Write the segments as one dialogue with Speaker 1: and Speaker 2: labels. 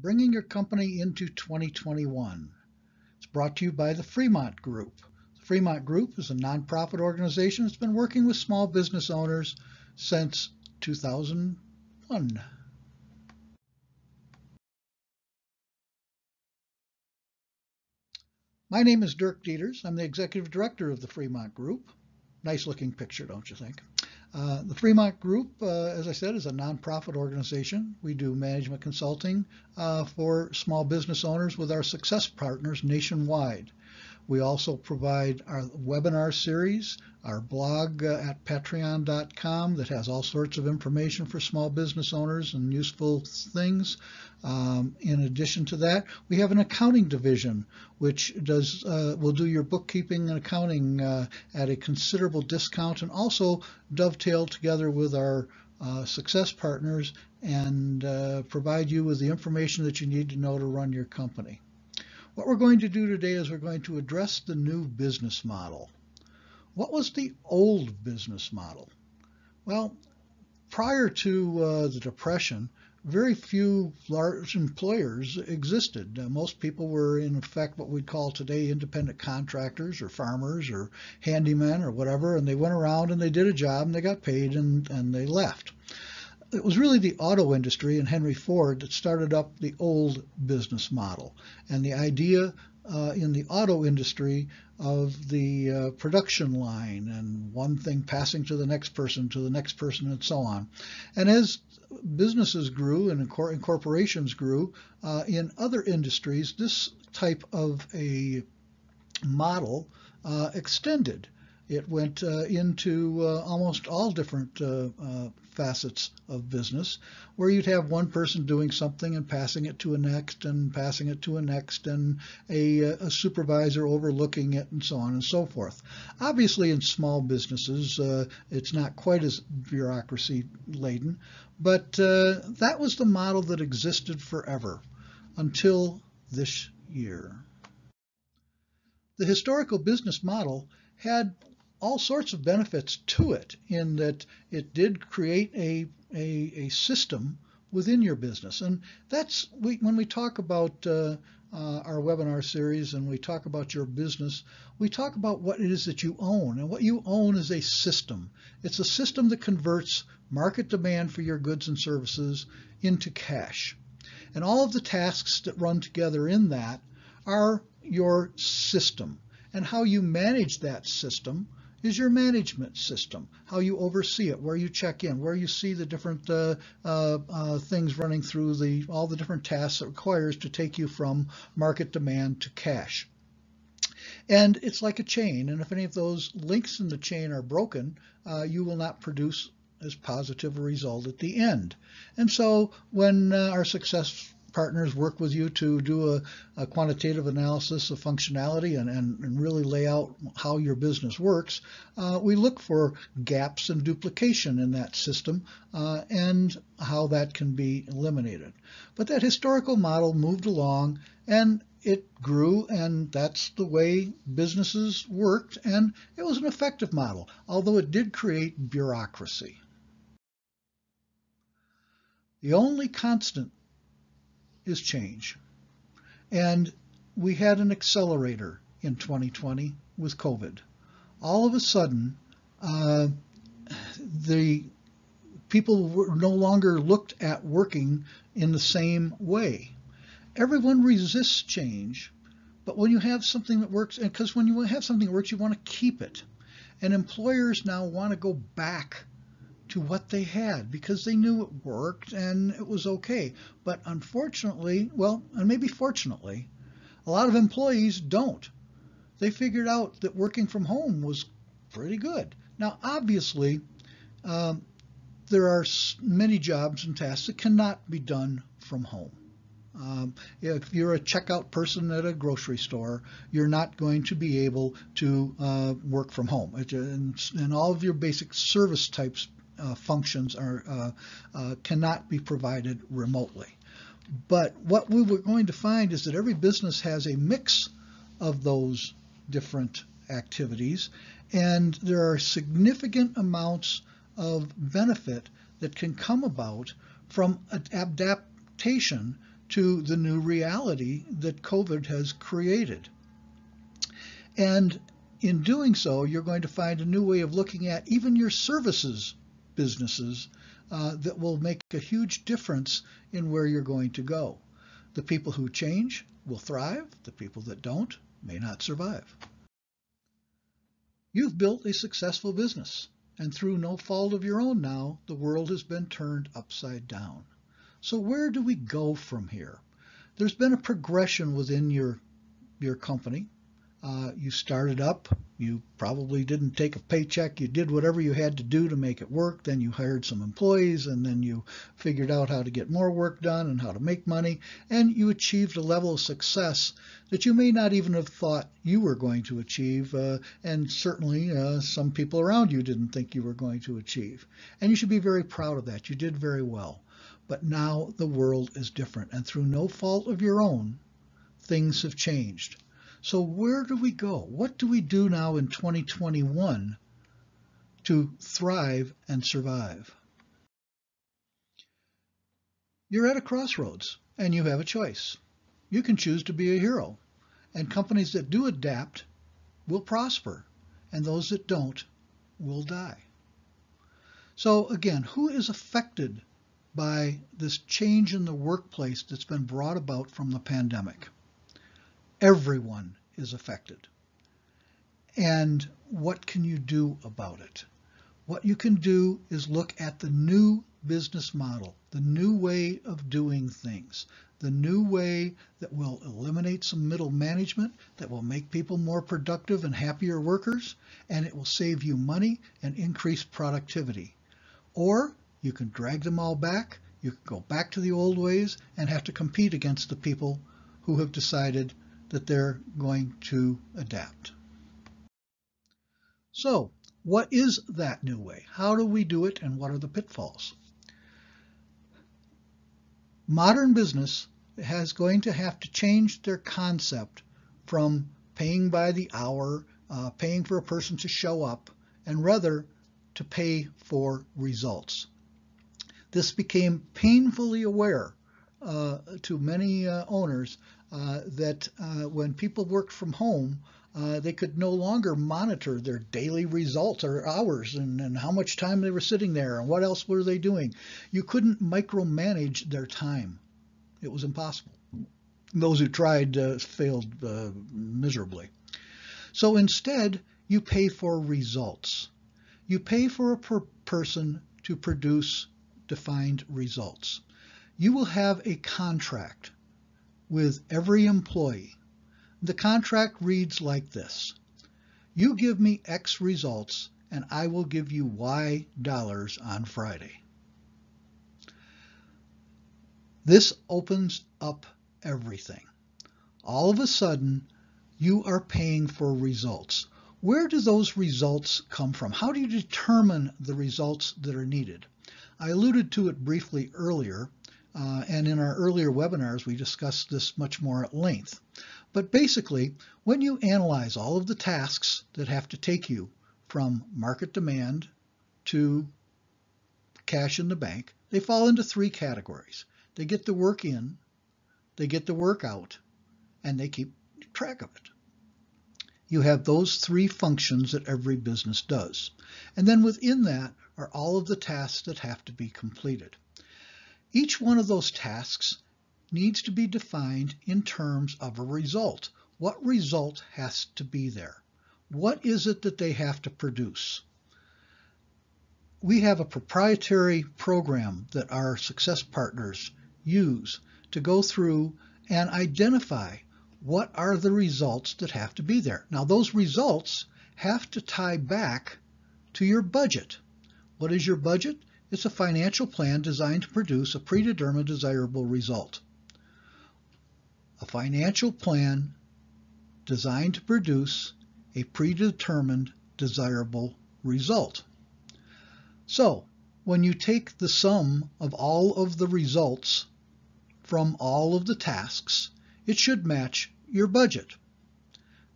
Speaker 1: Bringing Your Company into 2021. It's brought to you by the Fremont Group. The Fremont Group is a nonprofit organization that's been working with small business owners since 2001. My name is Dirk Dieters. I'm the executive director of the Fremont Group. Nice looking picture, don't you think? Uh, the Fremont Group, uh, as I said, is a nonprofit organization. We do management consulting uh, for small business owners with our success partners nationwide. We also provide our webinar series, our blog uh, at patreon.com that has all sorts of information for small business owners and useful things. Um, in addition to that, we have an accounting division which does uh, will do your bookkeeping and accounting uh, at a considerable discount and also dovetail together with our uh, success partners and uh, provide you with the information that you need to know to run your company. What we're going to do today is we're going to address the new business model. What was the old business model? Well, prior to uh, the Depression, very few large employers existed. Uh, most people were, in effect, what we'd call today independent contractors or farmers or handymen or whatever, and they went around and they did a job and they got paid and, and they left it was really the auto industry and Henry Ford that started up the old business model. And the idea uh, in the auto industry of the uh, production line and one thing passing to the next person, to the next person, and so on. And as businesses grew and corporations grew uh, in other industries, this type of a model uh, extended. It went uh, into uh, almost all different facets of business, where you'd have one person doing something and passing it to a next and passing it to a next and a, a supervisor overlooking it and so on and so forth. Obviously, in small businesses, uh, it's not quite as bureaucracy laden, but uh, that was the model that existed forever until this year. The historical business model had all sorts of benefits to it in that it did create a, a, a system within your business. And that's we, when we talk about uh, uh, our webinar series and we talk about your business, we talk about what it is that you own. And what you own is a system. It's a system that converts market demand for your goods and services into cash. And all of the tasks that run together in that are your system. And how you manage that system is your management system, how you oversee it, where you check in, where you see the different uh, uh, uh, things running through the all the different tasks it requires to take you from market demand to cash. And it's like a chain, and if any of those links in the chain are broken, uh, you will not produce as positive a result at the end. And so when uh, our success partners work with you to do a, a quantitative analysis of functionality and, and, and, really lay out how your business works, uh, we look for gaps and duplication in that system uh, and how that can be eliminated. But that historical model moved along and it grew and that's the way businesses worked and it was an effective model, although it did create bureaucracy. The only constant is change. And we had an accelerator in 2020 with COVID. All of a sudden, uh, the people were no longer looked at working in the same way. Everyone resists change, but when you have something that works, and because when you have something that works, you want to keep it. And employers now want to go back to what they had because they knew it worked and it was okay. But unfortunately, well, and maybe fortunately, a lot of employees don't. They figured out that working from home was pretty good. Now, obviously, um, there are many jobs and tasks that cannot be done from home. Um, if you're a checkout person at a grocery store, you're not going to be able to uh, work from home. and, and, all of your basic service types functions are uh, uh, cannot be provided remotely. But what we were going to find is that every business has a mix of those different activities, and there are significant amounts of benefit that can come about from adaptation to the new reality that COVID has created. And in doing so, you're going to find a new way of looking at even your services businesses uh, that will make a huge difference in where you're going to go. The people who change will thrive. The people that don't may not survive. You've built a successful business, and through no fault of your own now, the world has been turned upside down. So where do we go from here? There's been a progression within your your company uh, you started up. You probably didn't take a paycheck. You did whatever you had to do to make it work. Then you hired some employees, and then you figured out how to get more work done and how to make money. And you achieved a level of success that you may not even have thought you were going to achieve. Uh, and certainly uh, some people around you didn't think you were going to achieve. And you should be very proud of that. You did very well. But now the world is different. And through no fault of your own, things have changed. So where do we go? What do we do now in 2021 to thrive and survive? You're at a crossroads and you have a choice. You can choose to be a hero and companies that do adapt will prosper and those that don't will die. So again, who is affected by this change in the workplace that's been brought about from the pandemic? Everyone is affected. And what can you do about it? What you can do is look at the new business model, the new way of doing things, the new way that will eliminate some middle management, that will make people more productive and happier workers, and it will save you money and increase productivity. Or you can drag them all back, you can go back to the old ways and have to compete against the people who have decided that they're going to adapt. So what is that new way? How do we do it and what are the pitfalls? Modern business has going to have to change their concept from paying by the hour, uh, paying for a person to show up, and rather to pay for results. This became painfully aware uh, to many uh, owners that uh, when people worked from home, uh, they could no longer monitor their daily results or hours and, and, how much time they were sitting there and what else were they doing. You couldn't micromanage their time. It was impossible. Those who tried uh, failed uh, miserably. So instead, you pay for results. You pay for a per person to produce defined results. You will have a contract with every employee. The contract reads like this. You give me X results and I will give you Y dollars on Friday. This opens up everything. All of a sudden, you are paying for results. Where do those results come from? How do you determine the results that are needed? I alluded to it briefly earlier, uh, and in our earlier webinars, we discussed this much more at length. But basically, when you analyze all of the tasks that have to take you from market demand to cash in the bank, they fall into three categories. They get the work in, they get the work out, and they keep track of it. You have those three functions that every business does. And then within that are all of the tasks that have to be completed. Each one of those tasks needs to be defined in terms of a result. What result has to be there? What is it that they have to produce? We have a proprietary program that our success partners use to go through and identify what are the results that have to be there. Now those results have to tie back to your budget. What is your budget? It's a financial plan designed to produce a predetermined desirable result. A financial plan designed to produce a predetermined desirable result. So, when you take the sum of all of the results from all of the tasks, it should match your budget.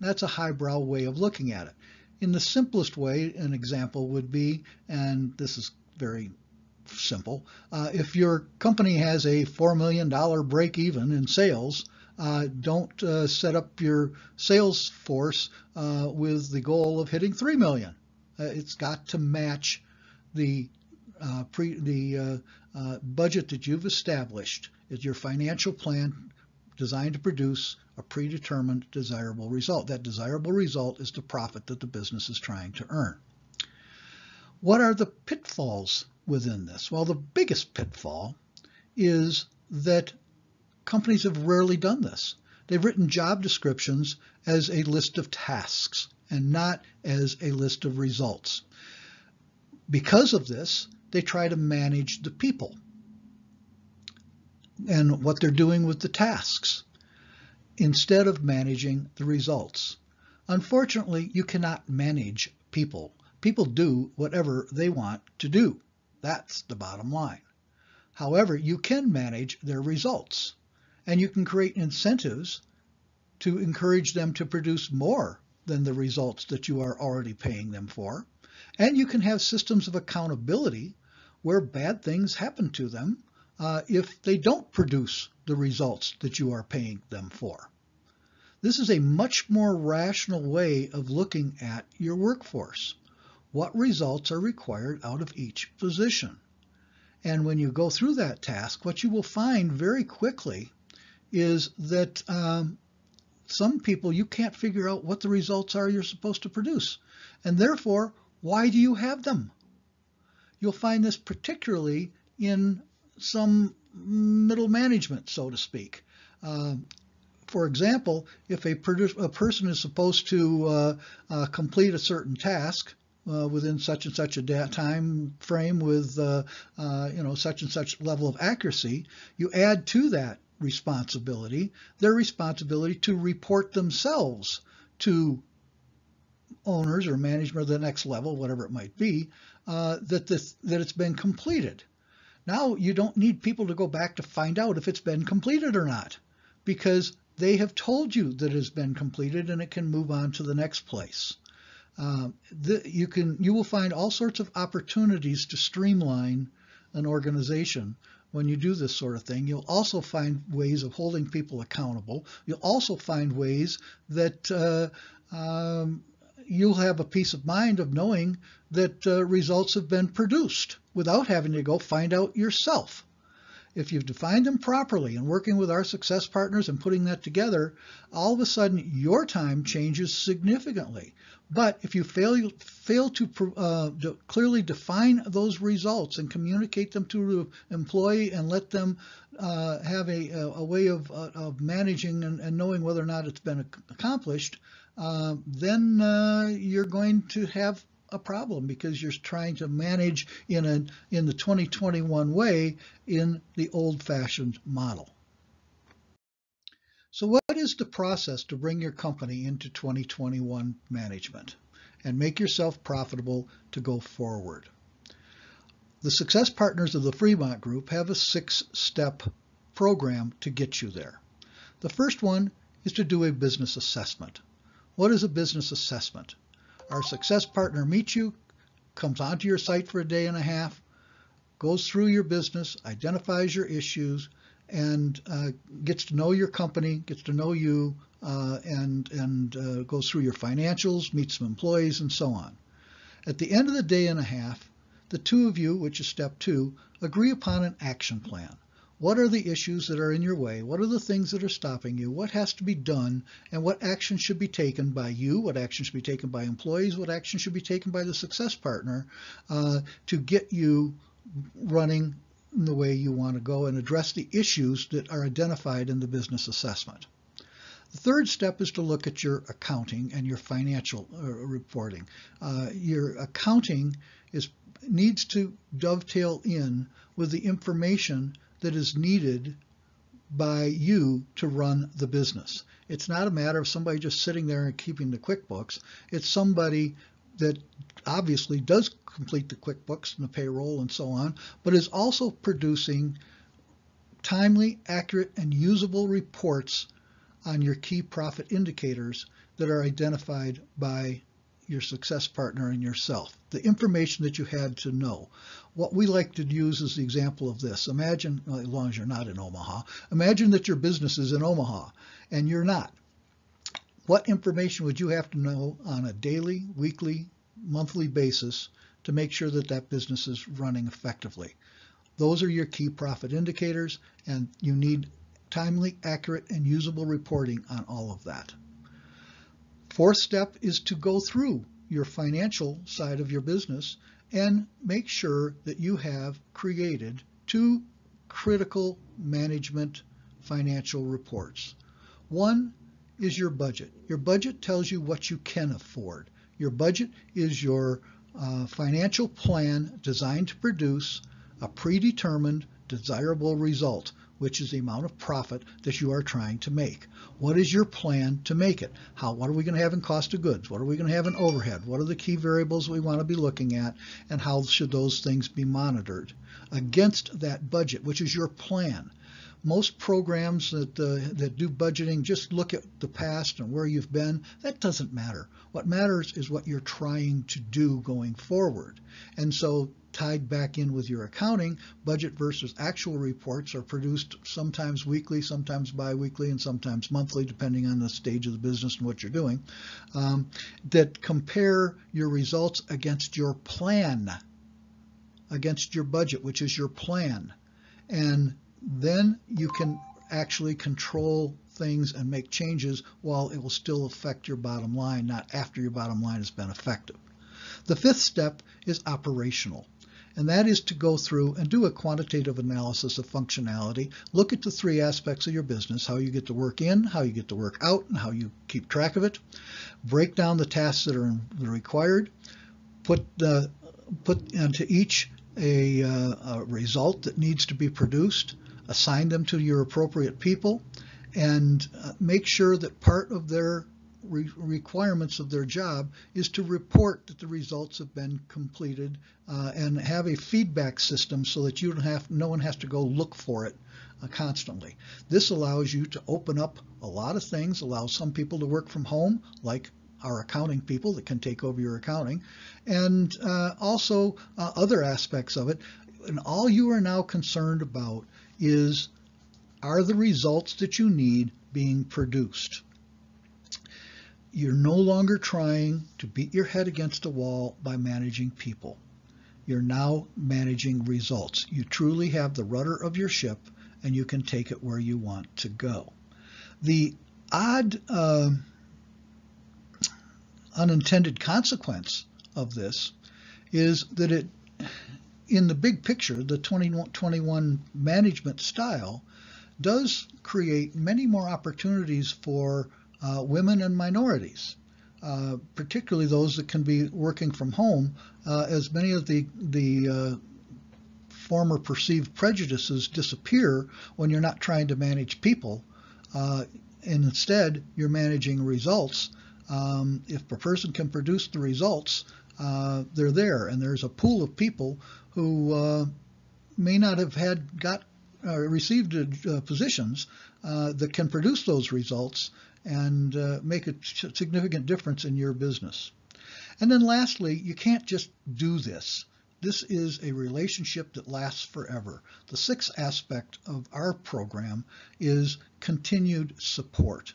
Speaker 1: That's a highbrow way of looking at it. In the simplest way, an example would be, and this is very simple. Uh, if your company has a $4 million break even in sales, uh, don't uh, set up your sales force uh, with the goal of hitting 3 million. Uh, it's got to match the uh, pre, the budget that you've established. Is your financial plan designed to produce a predetermined desirable result? That desirable result is the profit that the business is trying to earn. What are the pitfalls within this? Well, the biggest pitfall is that companies have rarely done this. They've written job descriptions as a list of tasks and not as a list of results. Because of this, they try to manage the people and what they're doing with the tasks instead of managing the results. Unfortunately, you cannot manage people People do whatever they want to do. That's the bottom line. However, you can manage their results and you can create incentives to encourage them to produce more than the results that you are already paying them for. And you can have systems of accountability where bad things happen to them uh, if they don't produce the results that you are paying them for. This is a much more rational way of looking at your workforce what results are required out of each position. And when you go through that task, what you will find very quickly is that um, some people you can't figure out what the results are you're supposed to produce. And therefore, why do you have them? You'll find this particularly in some middle management, so to speak. Uh, for example, if a, a, person is supposed to uh, uh, complete a certain task, uh, within such and such a time frame with uh, uh, you know such and such level of accuracy, you add to that responsibility their responsibility to report themselves to owners or management of the next level, whatever it might be, uh, that this that it's been completed. Now you don't need people to go back to find out if it's been completed or not, because they have told you that it has been completed and it can move on to the next place. Um, the, you can you will find all sorts of opportunities to streamline an organization when you do this sort of thing. You'll also find ways of holding people accountable. You'll also find ways that uh, um, you'll have a peace of mind of knowing that uh, results have been produced without having to go find out yourself. If you've defined them properly and working with our success partners and putting that together, all of a sudden your time changes significantly. But if you fail, fail to uh, clearly define those results and communicate them to the employee and let them uh, have a, a, way of, uh, of managing and, and, knowing whether or not it's been accomplished, uh, then uh, you're going to have a problem because you're trying to manage in a in the 2021 way in the old-fashioned model. So what is the process to bring your company into 2021 management and make yourself profitable to go forward? The success partners of the Fremont Group have a six-step program to get you there. The first one is to do a business assessment. What is a business assessment? Our success partner meets you, comes onto your site for a day and a half, goes through your business, identifies your issues, and uh, gets to know your company, gets to know you, uh, and, and uh, goes through your financials, meets some employees, and so on. At the end of the day and a half, the two of you, which is step two, agree upon an action plan. What are the issues that are in your way? What are the things that are stopping you? What has to be done? And what action should be taken by you? What action should be taken by employees? What action should be taken by the success partner uh, to get you running in the way you want to go and address the issues that are identified in the business assessment? The third step is to look at your accounting and your financial uh, reporting. Uh, your accounting is needs to dovetail in with the information that is needed by you to run the business. It's not a matter of somebody just sitting there and keeping the QuickBooks. It's somebody that obviously does complete the QuickBooks and the payroll and so on, but is also producing timely, accurate, and usable reports on your key profit indicators that are identified by your success partner and yourself, the information that you had to know. What we like to use is the example of this. Imagine, as long as you're not in Omaha, imagine that your business is in Omaha and you're not. What information would you have to know on a daily, weekly, monthly basis to make sure that that business is running effectively? Those are your key profit indicators, and you need timely, accurate, and usable reporting on all of that. Fourth step is to go through your financial side of your business and make sure that you have created two critical management financial reports. One is your budget. Your budget tells you what you can afford. Your budget is your uh, financial plan designed to produce a predetermined desirable result which is the amount of profit that you are trying to make. What is your plan to make it? How, what are we going to have in cost of goods? What are we going to have in overhead? What are the key variables we want to be looking at? And how should those things be monitored against that budget, which is your plan? most programs that uh, that do budgeting just look at the past and where you've been. That doesn't matter. What matters is what you're trying to do going forward. And so tied back in with your accounting, budget versus actual reports are produced sometimes weekly, sometimes biweekly, and sometimes monthly, depending on the stage of the business and what you're doing, um, that compare your results against your plan, against your budget, which is your plan. And then you can actually control things and make changes while it will still affect your bottom line, not after your bottom line has been effective. The fifth step is operational and that is to go through and do a quantitative analysis of functionality, look at the three aspects of your business, how you get the work in, how you get the work out, and how you keep track of it, break down the tasks that are required, put, put into each a, uh, a result that needs to be produced, assign them to your appropriate people, and uh, make sure that part of their re requirements of their job is to report that the results have been completed uh, and have a feedback system so that you don't have no one has to go look for it uh, constantly. This allows you to open up a lot of things, allows some people to work from home, like our accounting people that can take over your accounting, and uh, also uh, other aspects of it. And all you are now concerned about is are the results that you need being produced? You're no longer trying to beat your head against a wall by managing people. You're now managing results. You truly have the rudder of your ship and you can take it where you want to go. The odd uh, unintended consequence of this is that it, in the big picture, the 2021 management style does create many more opportunities for uh, women and minorities, uh, particularly those that can be working from home, uh, as many of the the uh, former perceived prejudices disappear when you're not trying to manage people, uh, and instead you're managing results. Um, if a person can produce the results, they're there, and there's a pool of people who may not have had got uh, received uh, positions uh, that can produce those results and uh, make a significant difference in your business. And then lastly, you can't just do this. This is a relationship that lasts forever. The sixth aspect of our program is continued support.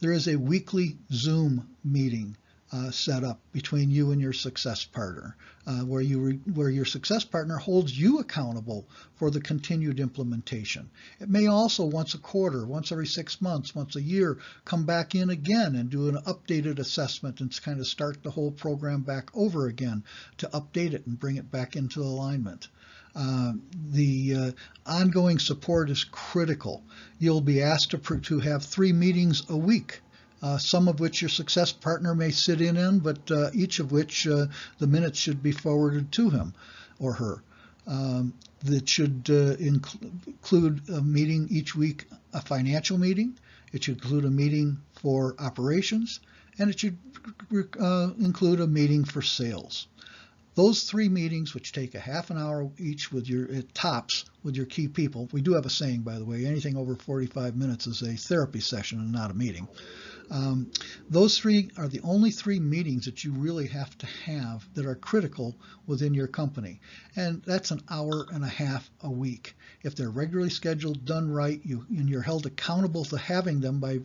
Speaker 1: There is a weekly Zoom meeting uh, set up between you and your success partner, uh, where you re- where your success partner holds you accountable for the continued implementation. It may also once a quarter, once every six months, once a year, come back in again and do an updated assessment and kind of start the whole program back over again to update it and bring it back into alignment. Uh, the uh, ongoing support is critical. You'll be asked to, to have three meetings a week uh, some of which your success partner may sit in on, but uh, each of which uh, the minutes should be forwarded to him or her. Um, that should uh, inc- include a meeting each week, a financial meeting. It should include a meeting for operations, and it should uh, include a meeting for sales. those three meetings, which take a half an hour each with your tops with your key people. We do have a saying, by the way, anything over 45 minutes is a therapy session and not a meeting. Um, those three are the only three meetings that you really have to have that are critical within your company. And that's an hour and a half a week. If they're regularly scheduled, done right, you, and you're held accountable to having them by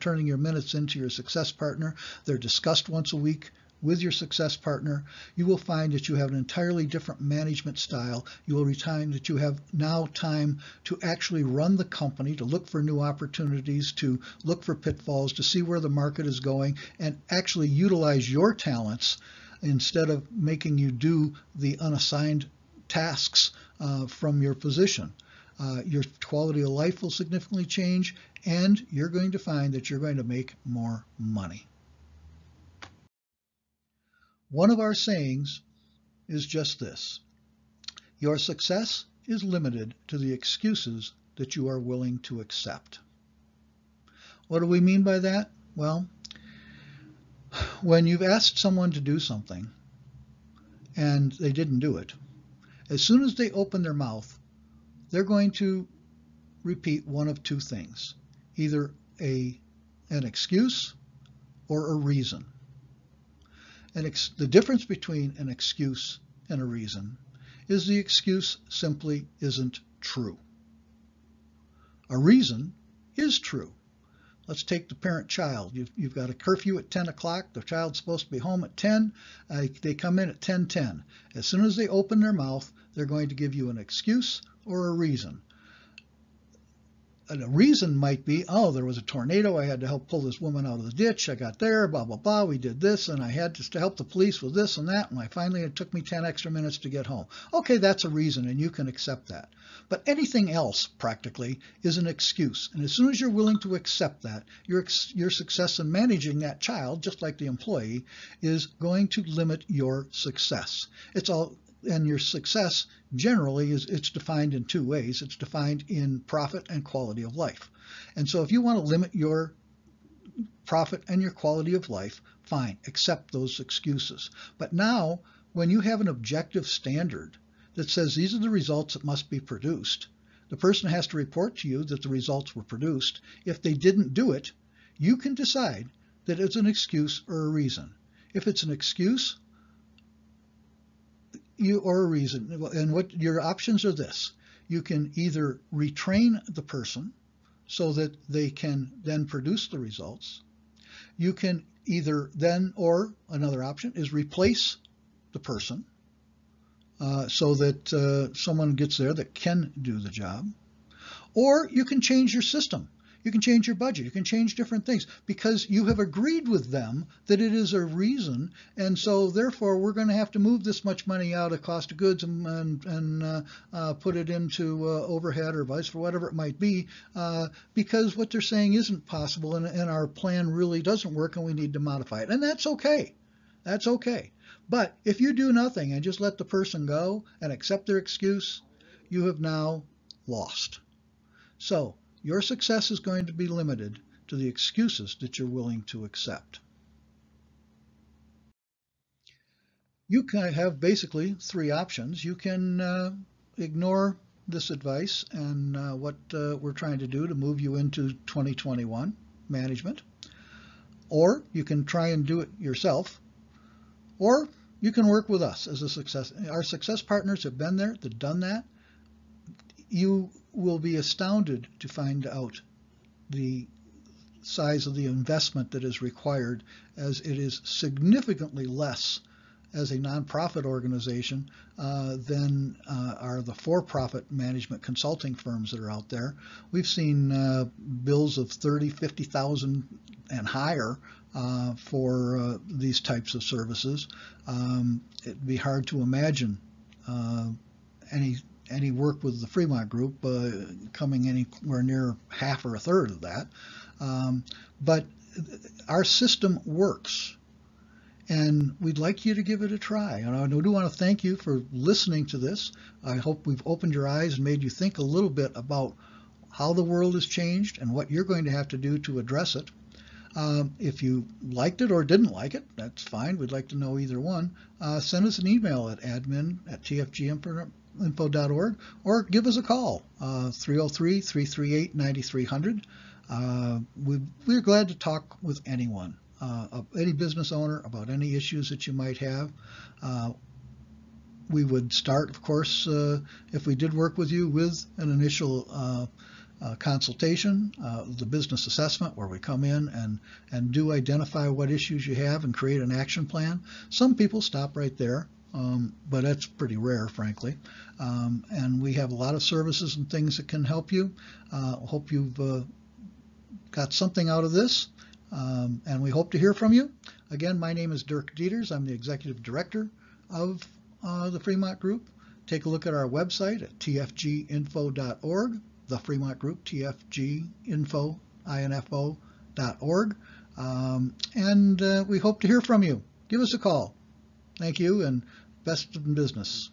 Speaker 1: turning your minutes into your success partner, they're discussed once a week with your success partner, you will find that you have an entirely different management style. You will find that you have now time to actually run the company, to look for new opportunities, to look for pitfalls, to see where the market is going, and actually utilize your talents instead of making you do the unassigned tasks uh, from your position. Uh, your quality of life will significantly change, and you're going to find that you're going to make more money. One of our sayings is just this. Your success is limited to the excuses that you are willing to accept. What do we mean by that? Well, when you've asked someone to do something and they didn't do it, as soon as they open their mouth, they're going to repeat one of two things, either a, an excuse or a reason the difference between an excuse and a reason is the excuse simply isn't true. A reason is true. Let's take the parent-child. You've, you've, got a curfew at 10 o'clock. The child's supposed to be home at 10. Uh, they come in at 10:10. As soon as they open their mouth, they're going to give you an excuse or a reason a reason might be, oh, there was a tornado. I had to help pull this woman out of the ditch. I got there, blah, blah, blah. We did this, and I had to help the police with this and that. And I finally, it took me 10 extra minutes to get home. Okay, that's a reason, and you can accept that. But anything else, practically, is an excuse. And as soon as you're willing to accept that, your, your success in managing that child, just like the employee, is going to limit your success. It's all and your success generally is it's defined in two ways. It's defined in profit and quality of life. And so if you want to limit your profit and your quality of life, fine, accept those excuses. But now, when you have an objective standard that says these are the results that must be produced, the person has to report to you that the results were produced. If they didn't do it, you can decide that it's an excuse or a reason. If it's an excuse, you or a reason. And what your options are this. You can either retrain the person so that they can then produce the results. You can either then, or another option is replace the person uh, so that uh, someone gets there that can do the job. Or you can change your system. You can change your budget. You can change different things because you have agreed with them that it is a reason. And so therefore, we're going to have to move this much money out of cost of goods and, and, and uh, uh, put it into uh, overhead or vice for whatever it might be uh, because what they're saying isn't possible and, and our plan really doesn't work and we need to modify it. And that's okay. That's okay. But if you do nothing and just let the person go and accept their excuse, you have now lost. So your success is going to be limited to the excuses that you're willing to accept. You can have basically three options. You can uh, ignore this advice and uh, what uh, we're trying to do to move you into 2021 management, or you can try and do it yourself, or you can work with us as a success. Our success partners have been there, they've done that. You will be astounded to find out the size of the investment that is required as it is significantly less as a nonprofit organization uh, than uh, are the for-profit management consulting firms that are out there. We've seen uh, bills of 30, 50,000 and higher uh, for uh, these types of services. Um, it'd be hard to imagine uh, any any work with the Fremont Group uh, coming anywhere near half or a third of that. Um, but our system works. And we'd like you to give it a try. And I do want to thank you for listening to this. I hope we've opened your eyes and made you think a little bit about how the world has changed and what you're going to have to do to address it. Um, if you liked it or didn't like it, that's fine. We'd like to know either one. Uh, send us an email at admin at tfginfo.org or give us a call, uh, 303 338 9300. Uh, we, we're glad to talk with anyone, uh, any business owner about any issues that you might have. Uh, we would start, of course, uh, if we did work with you, with an initial uh, uh, consultation, uh, the business assessment, where we come in and, and do identify what issues you have and create an action plan. Some people stop right there, um, but that's pretty rare, frankly. Um, and we have a lot of services and things that can help you. Uh, hope you've uh, got something out of this, um, and we hope to hear from you. Again, my name is Dirk Dieters. I'm the executive director of uh, the Fremont Group. Take a look at our website at tfginfo.org, the Fremont Group, tfginfo.org. Um, and uh, we hope to hear from you. Give us a call. Thank you and best in business.